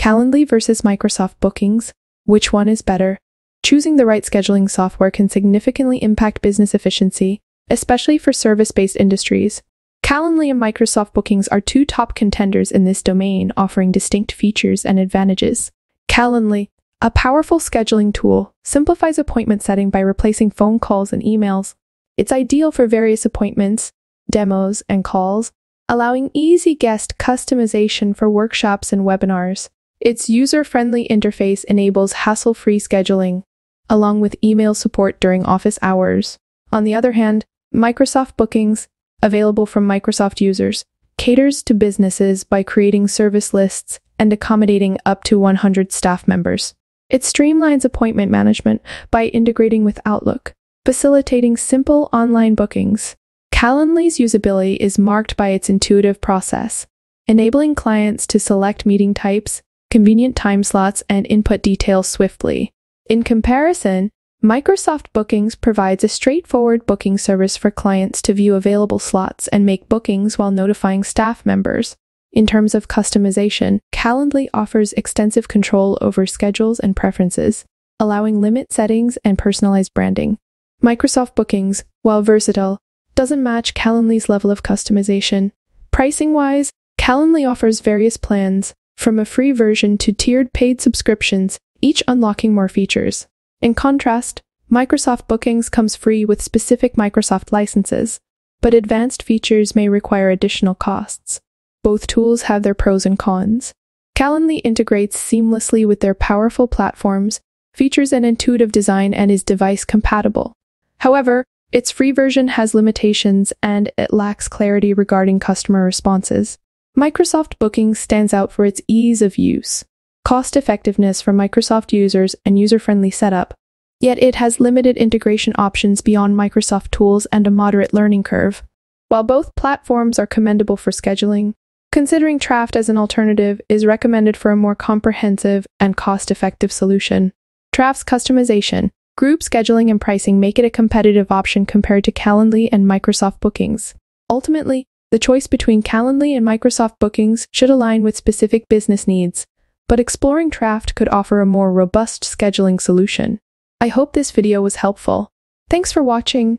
Calendly versus Microsoft Bookings. Which one is better? Choosing the right scheduling software can significantly impact business efficiency, especially for service based industries. Calendly and Microsoft Bookings are two top contenders in this domain, offering distinct features and advantages. Calendly, a powerful scheduling tool, simplifies appointment setting by replacing phone calls and emails. It's ideal for various appointments, demos, and calls, allowing easy guest customization for workshops and webinars. Its user friendly interface enables hassle free scheduling, along with email support during office hours. On the other hand, Microsoft Bookings, available from Microsoft users, caters to businesses by creating service lists and accommodating up to 100 staff members. It streamlines appointment management by integrating with Outlook, facilitating simple online bookings. Calendly's usability is marked by its intuitive process, enabling clients to select meeting types, convenient time slots, and input details swiftly. In comparison, Microsoft Bookings provides a straightforward booking service for clients to view available slots and make bookings while notifying staff members. In terms of customization, Calendly offers extensive control over schedules and preferences, allowing limit settings and personalized branding. Microsoft Bookings, while versatile, doesn't match Calendly's level of customization. Pricing wise, Calendly offers various plans, from a free version to tiered paid subscriptions, each unlocking more features. In contrast, Microsoft Bookings comes free with specific Microsoft licenses, but advanced features may require additional costs. Both tools have their pros and cons. Calendly integrates seamlessly with their powerful platforms, features an intuitive design, and is device compatible. However, its free version has limitations and it lacks clarity regarding customer responses. Microsoft Bookings stands out for its ease of use, cost effectiveness for Microsoft users, and user friendly setup. Yet it has limited integration options beyond Microsoft tools and a moderate learning curve. While both platforms are commendable for scheduling, considering Trafft as an alternative is recommended for a more comprehensive and cost effective solution. Trafft's customization, group scheduling, and pricing make it a competitive option compared to Calendly and Microsoft Bookings. Ultimately, the choice between Calendly and Microsoft Bookings should align with specific business needs, but exploring Trafft could offer a more robust scheduling solution. I hope this video was helpful. Thanks for watching.